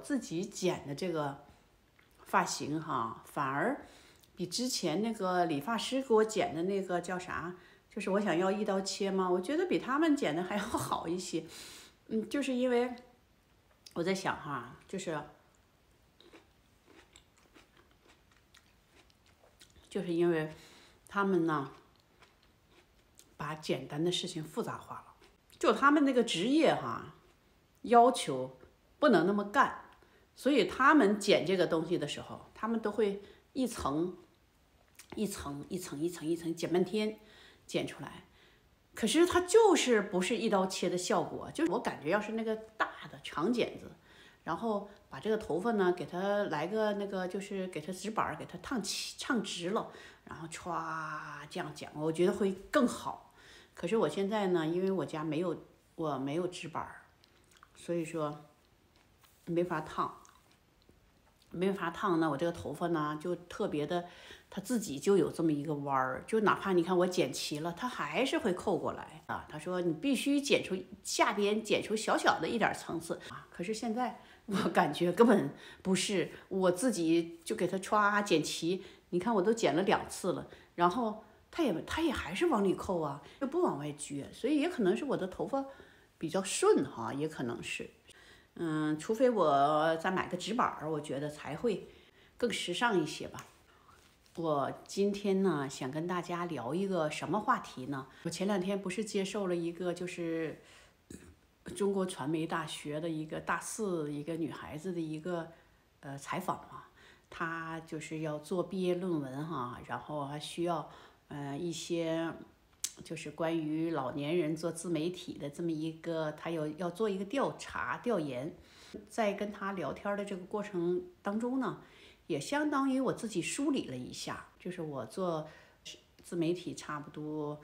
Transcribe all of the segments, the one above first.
自己剪的这个发型哈，反而比之前那个理发师给我剪的那个叫啥，就是我想要一刀切嘛，我觉得比他们剪的还要好一些。嗯，就是因为我在想哈，就是就是因为他们呢，把简单的事情复杂化了，就他们那个职业哈，要求不能那么干，所以他们剪这个东西的时候，他们都会一层一层一层一层一层剪半天剪出来。可是它就是不是一刀切的效果，就是我感觉要是那个大的长剪子，然后把这个头发呢给它来个那个就是给它直板儿给它烫起烫直了，然后歘这样剪，我觉得会更好。可是我现在呢，因为我家没有我没有直板儿，所以说没法烫，没法烫呢，我这个头发呢就特别的。它自己就有这么一个弯儿，就哪怕你看我剪齐了，它还是会扣过来啊。他说你必须剪出下边剪出小小的一点层次啊。可是现在我感觉根本不是，我自己就给它歘剪齐，你看我都剪了两次了，然后它也它也还是往里扣啊，就不往外撅，所以也可能是我的头发比较顺哈，也可能是，嗯，除非我再买个纸板儿，我觉得才会更时尚一些吧。我今天呢，想跟大家聊一个什么话题呢？我前两天不是接受了一个就是中国传媒大学的一个大四一个女孩子的一个呃采访嘛，她就是要做毕业论文哈，然后还需要呃一些就是关于老年人做自媒体的这么一个，他有要做一个调查调研，在跟他聊天的这个过程当中呢。也相当于我自己梳理了一下，就是我做自媒体差不多，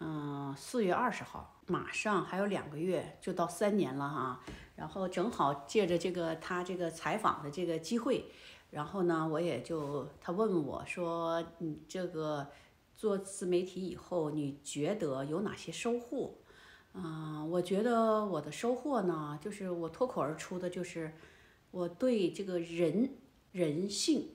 嗯，四月二十号，马上还有两个月就到三年了哈。然后正好借着这个他这个采访的这个机会，然后呢，我也就他问我说：“你这个做自媒体以后，你觉得有哪些收获？”嗯，我觉得我的收获呢，就是我脱口而出的就是我对这个人。人性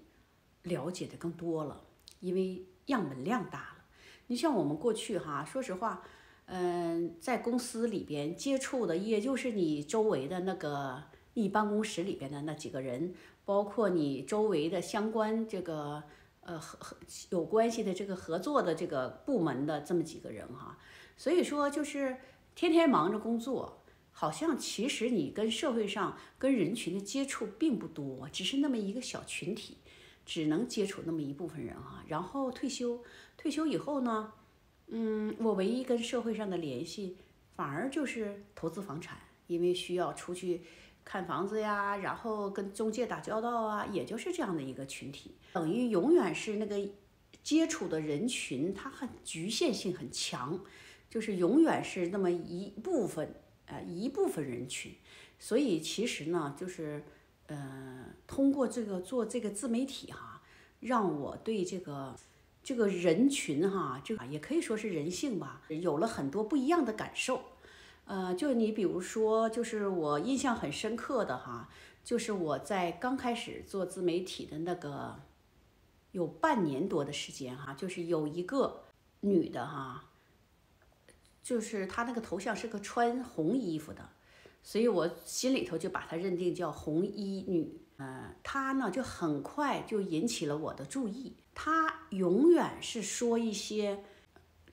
了解的更多了，因为样本量大了。你像我们过去哈，说实话，嗯，在公司里边接触的，也就是你周围的那个你办公室里边的那几个人，包括你周围的相关这个呃和和有关系的这个合作的这个部门的这么几个人哈。所以说，就是天天忙着工作。好像其实你跟社会上跟人群的接触并不多，只是那么一个小群体，只能接触那么一部分人哈。然后退休，退休以后呢，嗯，我唯一跟社会上的联系，反而就是投资房产，因为需要出去看房子呀，然后跟中介打交道啊，也就是这样的一个群体，等于永远是那个接触的人群，它很局限性很强，就是永远是那么一部分。呃，一部分人群，所以其实呢，就是，呃，通过这个做这个自媒体哈，让我对这个这个人群哈，就也可以说是人性吧，有了很多不一样的感受。呃，就你比如说，就是我印象很深刻的哈，就是我在刚开始做自媒体的那个有半年多的时间哈，就是有一个女的哈。就是她那个头像是个穿红衣服的，所以我心里头就把她认定叫红衣女。呃，她呢就很快就引起了我的注意。她永远是说一些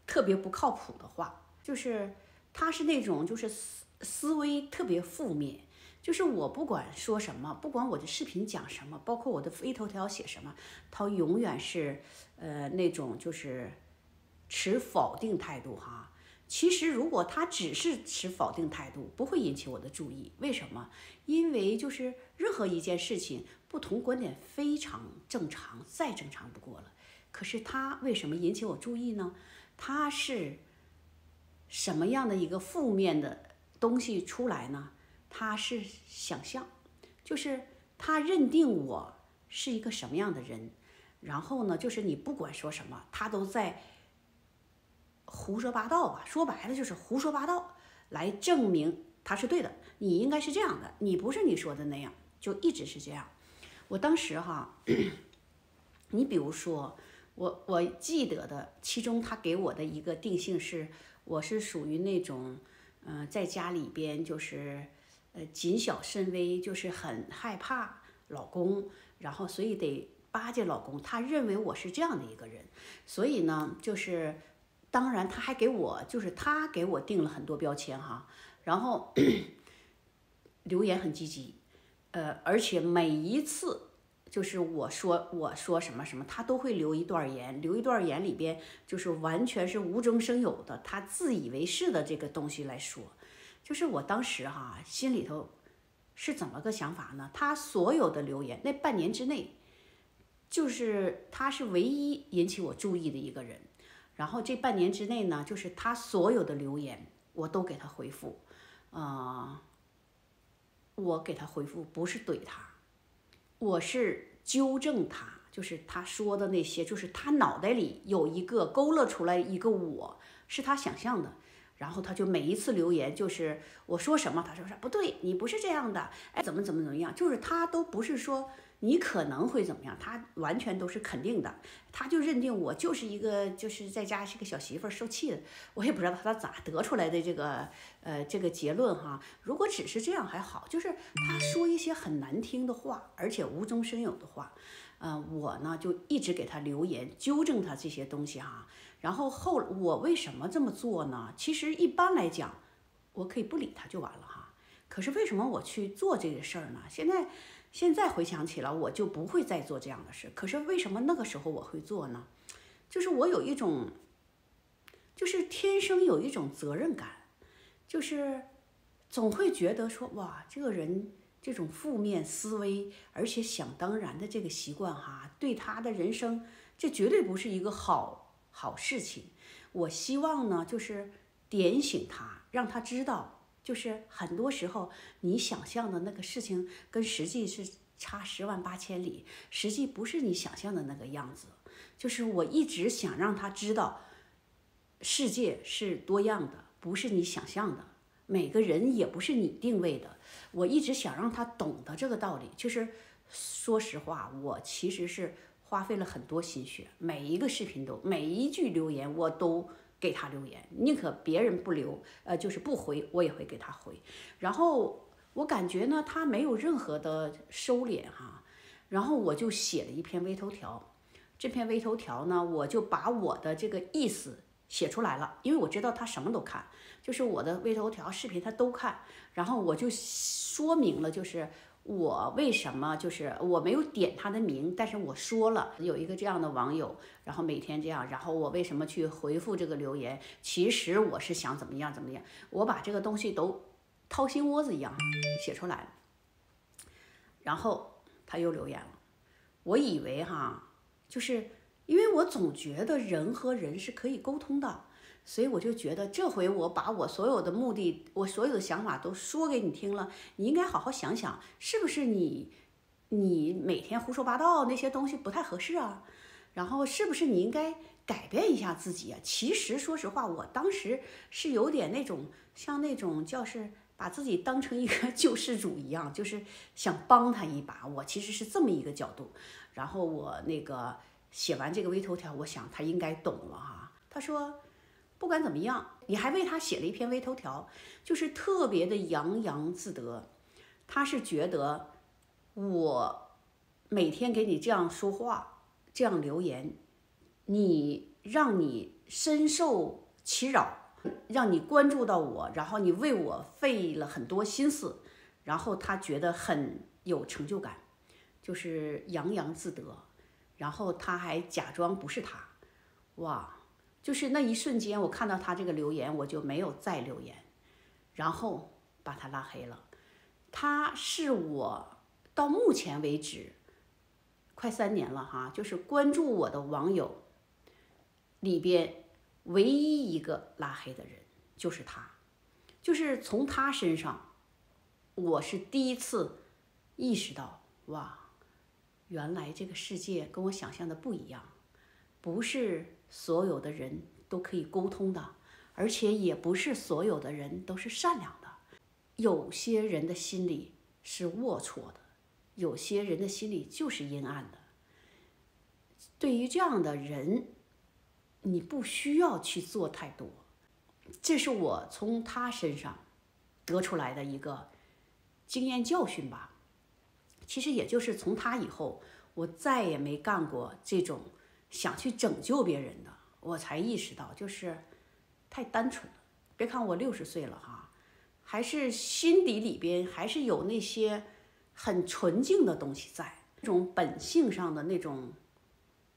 特别不靠谱的话，就是他是那种就是思思维特别负面。就是我不管说什么，不管我的视频讲什么，包括我的微头条写什么，他永远是呃那种就是持否定态度哈。其实，如果他只是持否定态度，不会引起我的注意。为什么？因为就是任何一件事情，不同观点非常正常，再正常不过了。可是他为什么引起我注意呢？他是什么样的一个负面的东西出来呢？他是想象，就是他认定我是一个什么样的人，然后呢，就是你不管说什么，他都在。胡说八道吧，说白了就是胡说八道，来证明他是对的。你应该是这样的，你不是你说的那样。就一直是这样。我当时哈，你比如说我我记得的，其中他给我的一个定性是，我是属于那种，嗯，在家里边就是呃谨小慎微，就是很害怕老公，然后所以得巴结老公。他认为我是这样的一个人，所以呢，就是当然他还给我就是他给我定了很多标签哈，然后 留言很积极。呃，而且每一次就是我说我说什么什么，他都会留一段言，留一段言里边就是完全是无中生有的，他自以为是的这个东西来说，就是我当时哈心里头是怎么个想法呢？他所有的留言，那半年之内，就是他是唯一引起我注意的一个人，然后这半年之内呢，就是他所有的留言我都给他回复，啊。我给他回复不是怼他，我是纠正他，就是他说的那些，就是他脑袋里有一个勾勒出来一个我是他想象的，然后他就每一次留言就是我说什么，他说说不对，你不是这样的，哎，怎么怎么怎么样，就是他都不是说。你可能会怎么样？他完全都是肯定的，他就认定我就是一个就是在家是个小媳妇儿受气的。我也不知道他咋得出来的这个呃这个结论哈。如果只是这样还好，就是他说一些很难听的话，而且无中生有的话，呃，我呢就一直给他留言纠正他这些东西哈。然后后我为什么这么做呢？其实一般来讲，我可以不理他就完了哈。可是为什么我去做这个事儿呢？现在。现在回想起来，我就不会再做这样的事。可是为什么那个时候我会做呢？就是我有一种，就是天生有一种责任感，就是总会觉得说，哇，这个人这种负面思维，而且想当然的这个习惯，哈，对他的人生，这绝对不是一个好好事情。我希望呢，就是点醒他，让他知道。就是很多时候，你想象的那个事情跟实际是差十万八千里，实际不是你想象的那个样子。就是我一直想让他知道，世界是多样的，不是你想象的，每个人也不是你定位的。我一直想让他懂得这个道理。就是说实话，我其实是花费了很多心血，每一个视频都，每一句留言我都。给他留言，宁可别人不留，呃，就是不回，我也会给他回。然后我感觉呢，他没有任何的收敛哈。然后我就写了一篇微头条，这篇微头条呢，我就把我的这个意思写出来了，因为我知道他什么都看，就是我的微头条视频他都看。然后我就说明了，就是。我为什么就是我没有点他的名，但是我说了有一个这样的网友，然后每天这样，然后我为什么去回复这个留言？其实我是想怎么样怎么样，我把这个东西都掏心窝子一样写出来。然后他又留言了，我以为哈，就是因为我总觉得人和人是可以沟通的。所以我就觉得这回我把我所有的目的，我所有的想法都说给你听了，你应该好好想想，是不是你，你每天胡说八道那些东西不太合适啊？然后是不是你应该改变一下自己啊？其实说实话，我当时是有点那种像那种叫是把自己当成一个 救世主一样，就是想帮他一把。我其实是这么一个角度。然后我那个写完这个微头条，我想他应该懂了哈。他说。不管怎么样，你还为他写了一篇微头条，就是特别的洋洋自得。他是觉得我每天给你这样说话，这样留言，你让你深受其扰，让你关注到我，然后你为我费了很多心思，然后他觉得很有成就感，就是洋洋自得。然后他还假装不是他，哇！就是那一瞬间，我看到他这个留言，我就没有再留言，然后把他拉黑了。他是我到目前为止快三年了哈，就是关注我的网友里边唯一一个拉黑的人，就是他。就是从他身上，我是第一次意识到，哇，原来这个世界跟我想象的不一样，不是。所有的人都可以沟通的，而且也不是所有的人都是善良的，有些人的心里是龌龊的，有些人的心里就是阴暗的。对于这样的人，你不需要去做太多。这是我从他身上得出来的一个经验教训吧。其实也就是从他以后，我再也没干过这种想去拯救别人的，我才意识到就是太单纯了。别看我六十岁了哈，还是心底里边还是有那些很纯净的东西在，那种本性上的那种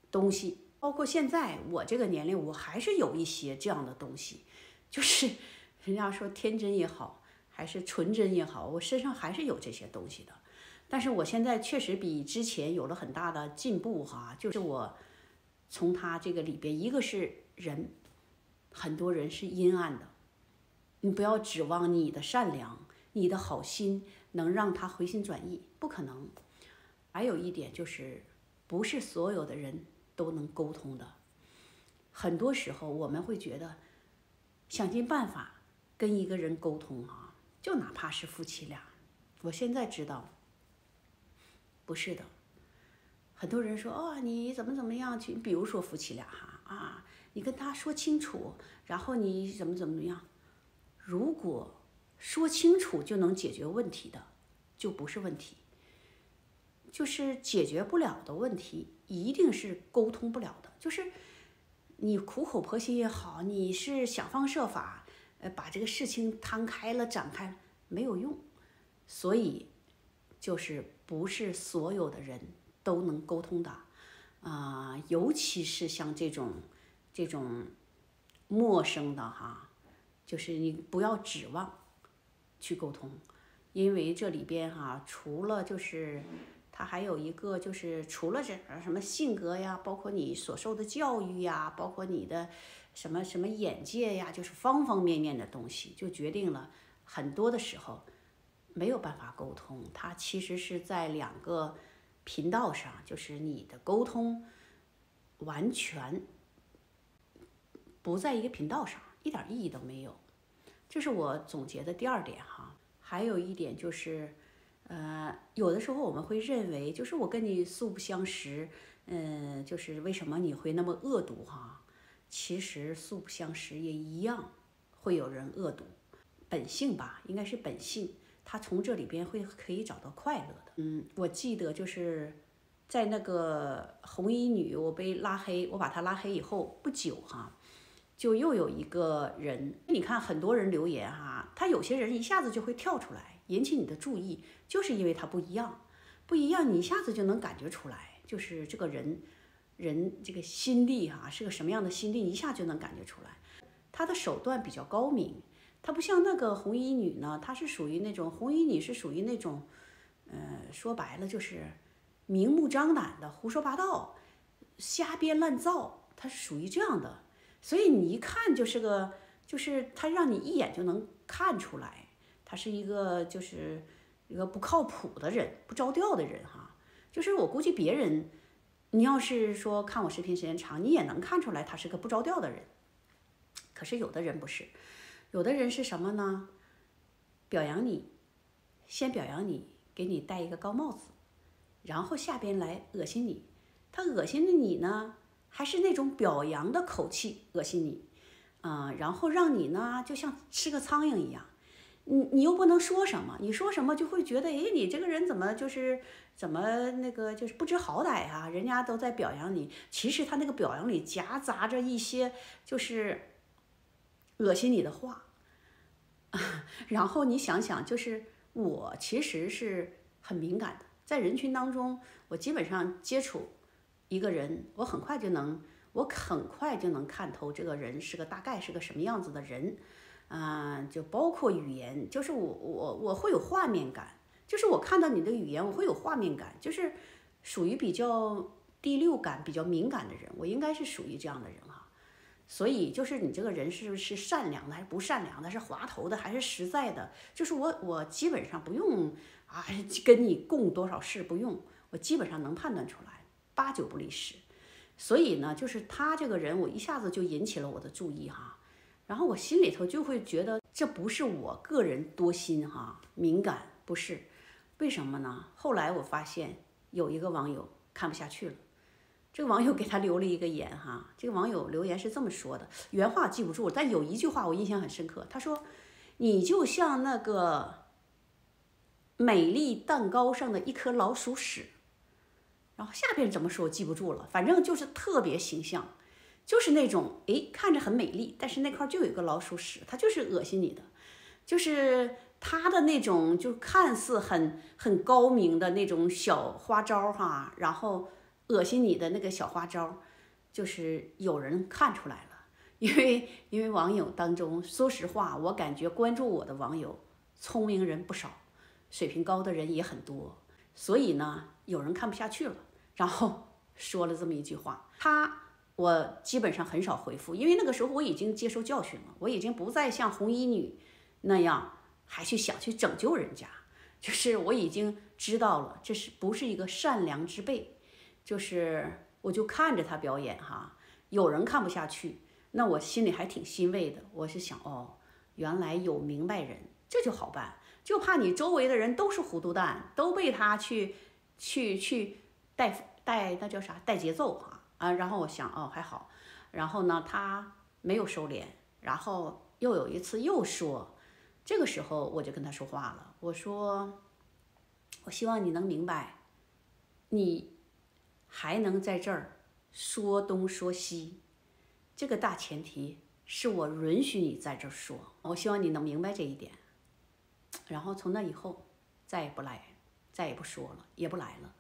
东西。包括现在我这个年龄，我还是有一些这样的东西，就是 人家说天真也好，还是纯真也好，我身上还是有这些东西的。但是我现在确实比之前有了很大的进步哈，就是我从他这个里边，一个是人，很多人是阴暗的，你不要指望你的善良、你的好心能让他回心转意，不可能。还有一点就是，不是所有的人都能沟通的，很多时候我们会觉得想尽办法跟一个人沟通啊，就哪怕是夫妻俩，我现在知道。不是的，很多人说哦，你怎么怎么样去？比如说夫妻俩哈啊，你跟他说清楚，然后你怎么怎么样？如果说清楚就能解决问题的，就不是问题。就是解决不了的问题，一定是沟通不了的。就是你苦口婆心也好，你是想方设法呃把这个事情摊开了展开，没有用。所以就是。不是所有的人都能沟通的，啊，尤其是像这种这种陌生的哈，就是你不要指望去沟通，因为这里边哈，除了就是他还有一个就是除了这什么性格呀，包括你所受的教育呀，包括你的什么什么眼界呀，就是方方面面的东西，就决定了很多的时候。没有办法沟通，它其实是在两个频道上，就是你的沟通完全不在一个频道上，一点意义都没有。这是我总结的第二点哈。还有一点就是，呃，有的时候我们会认为，就是我跟你素不相识，嗯，就是为什么你会那么恶毒哈？其实素不相识也一样会有人恶毒，本性吧，应该是本性。他从这里边会可以找到快乐的。嗯，我记得就是在那个红衣女，我被拉黑，我把她拉黑以后不久哈，就又有一个人，你看很多人留言哈，他有些人一下子就会跳出来引起你的注意，就是因为他不一样，不一样，你一下子就能感觉出来，就是这个人人这个心力哈是个什么样的心力，一下就能感觉出来，他的手段比较高明。她不像那个红衣女呢，她是属于那种红衣女是属于那种，呃，说白了就是明目张胆的胡说八道、瞎编乱造，她是属于这样的，所以你一看就是个，就是她让你一眼就能看出来，她是一个就是一个不靠谱的人、不着调的人哈。就是我估计别人，你要是说看我视频时间长，你也能看出来他是个不着调的人，可是有的人不是。有的人是什么呢？表扬你，先表扬你，给你戴一个高帽子，然后下边来恶心你。他恶心的你呢，还是那种表扬的口气恶心你，啊，然后让你呢就像吃个苍蝇一样。你你又不能说什么，你说什么就会觉得，哎，你这个人怎么就是怎么那个就是不知好歹啊？人家都在表扬你，其实他那个表扬里夹杂着一些就是。恶心你的话，然后你想想，就是我其实是很敏感的，在人群当中，我基本上接触一个人，我很快就能，我很快就能看透这个人是个大概是个什么样子的人，嗯，就包括语言，就是我我我会有画面感，就是我看到你的语言，我会有画面感，就是属于比较第六感比较敏感的人，我应该是属于这样的人。所以就是你这个人是是善良的还是不善良的，是滑头的还是实在的？就是我我基本上不用啊 跟你共多少事不用，我基本上能判断出来，八九不离十。所以呢，就是他这个人，我一下子就引起了我的注意哈，然后我心里头就会觉得这不是我个人多心哈敏感，不是，为什么呢？后来我发现有一个网友看不下去了，这个网友给他留了一个言哈，这个网友留言是这么说的，原话记不住，但有一句话我印象很深刻，他说：“你就像那个美丽蛋糕上的一颗老鼠屎。”然后下边怎么说记不住了，反正就是特别形象，就是那种诶看着很美丽，但是那块就有一个老鼠屎，它就是恶心你的，就是他的那种就看似很很高明的那种小花招哈，然后恶心你的那个小花招，就是有人看出来了，因为因为网友当中，说实话，我感觉关注我的网友聪明人不少，水平高的人也很多，所以呢，有人看不下去了。然后 说了这么一句话，他我基本上很少回复，因为那个时候我已经接受教训了，我已经不再像红衣女那样还去想去拯救人家，就是我已经知道了这是不是一个善良之辈，就是我就看着他表演哈，有人看不下去，那我心里还挺欣慰的，我是想哦，原来有明白人，这就好办，就怕你周围的人都是糊涂蛋，都被他去去去。带带那叫啥？带节奏哈啊！然后我想哦还好，然后呢他没有收敛，然后又有一次又说，这个时候我就跟他说话了，我说我希望你能明白，你还能在这儿说东说西，这个大前提是我允许你在这儿说，我希望你能明白这一点。然后从那以后再也不来，再也不说了，也不来了。